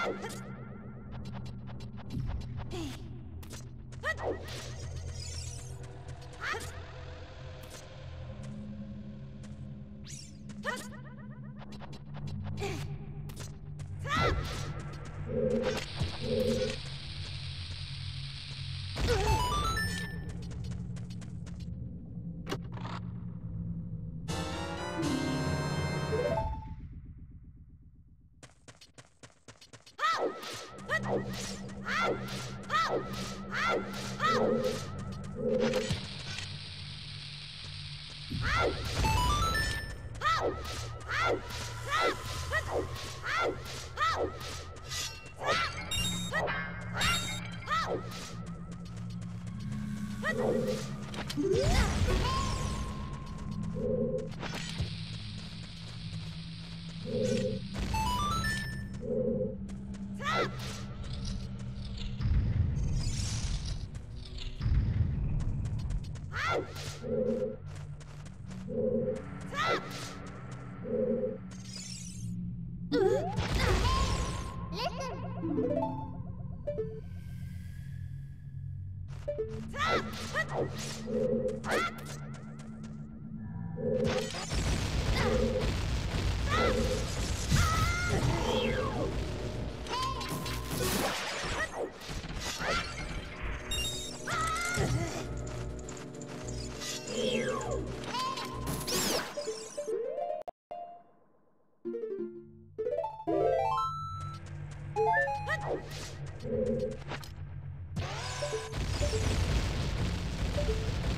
Hey! Let's go. you Thank you.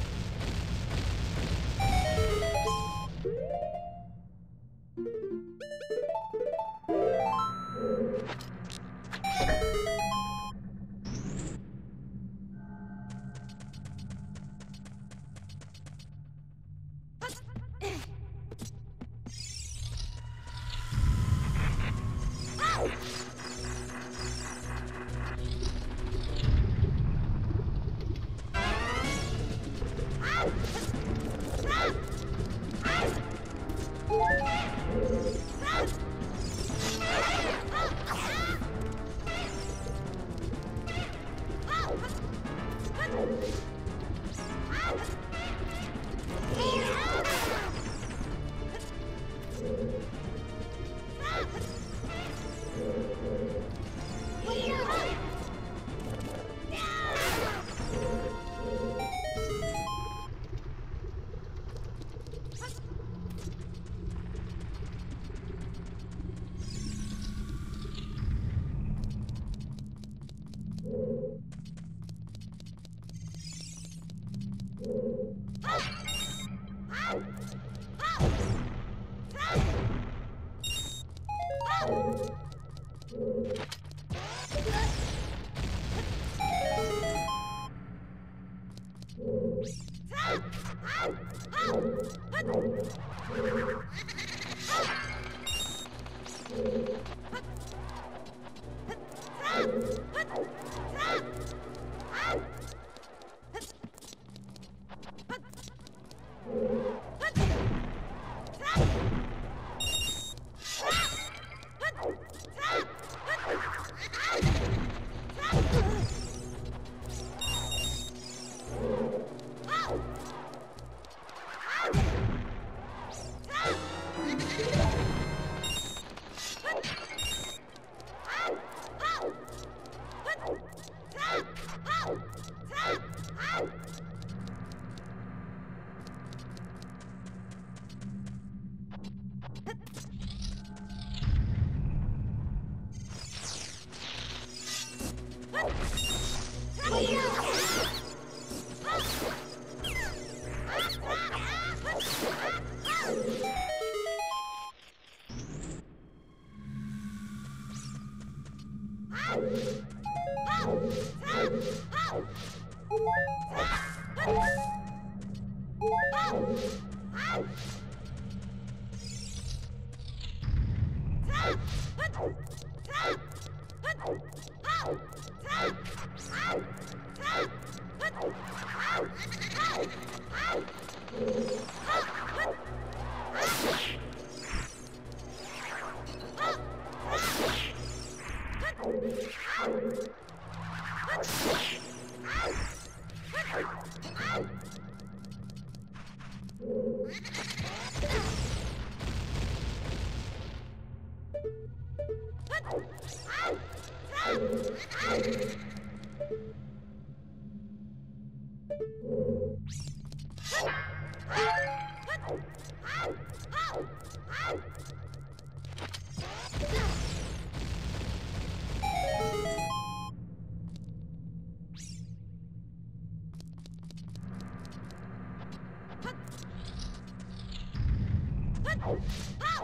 Yeah.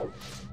Oh!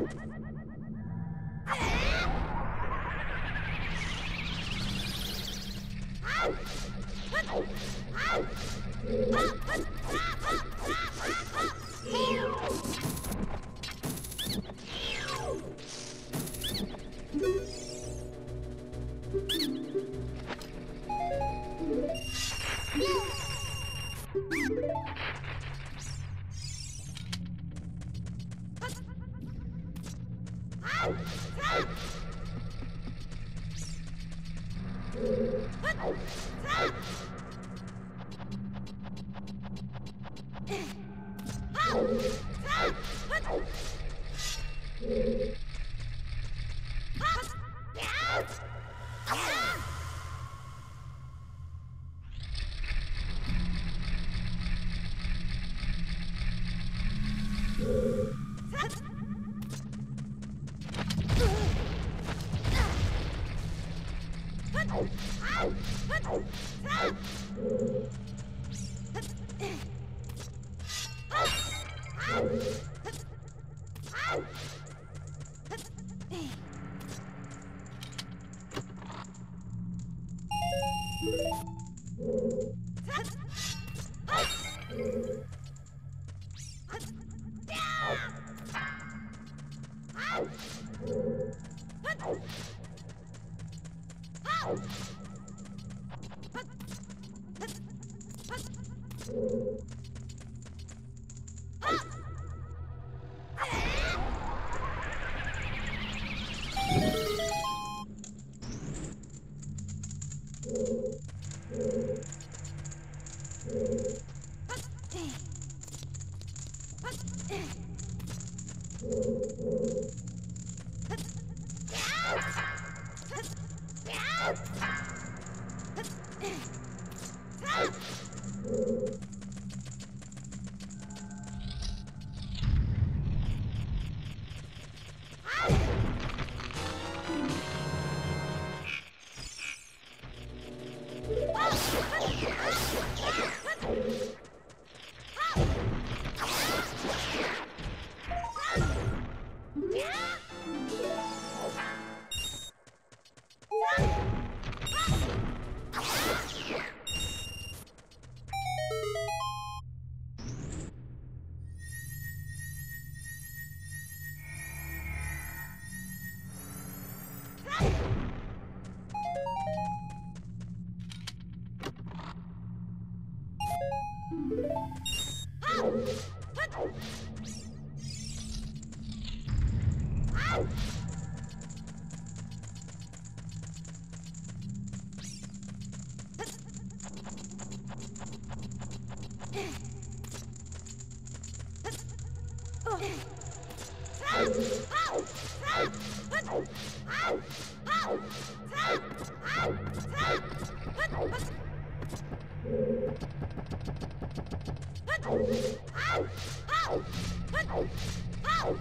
Yeah! Attack! Ow!